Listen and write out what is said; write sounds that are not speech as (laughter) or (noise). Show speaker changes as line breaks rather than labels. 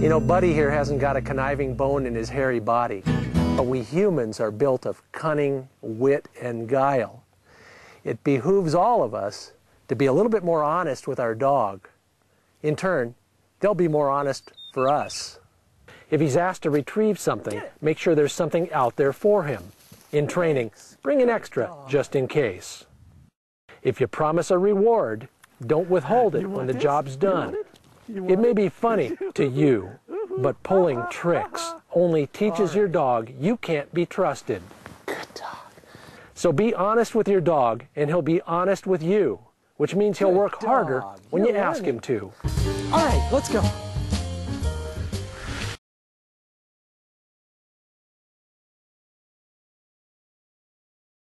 You know, Buddy here hasn't got a conniving bone in his hairy body, but we humans are built of cunning, wit, and guile. It behooves all of us to be a little bit more honest with our dog. In turn, they'll be more honest for us. If he's asked to retrieve something, make sure there's something out there for him. In training, bring an extra just in case. If you promise a reward, don't withhold it when the job's done. It may be funny (laughs) to you, but pulling (laughs) tricks only teaches your dog you can't be trusted.
Good dog.
So be honest with your dog, and he'll be honest with you, which means he'll
Good
work harder when
You're
you ask
learning.
him to.
All right, let's go.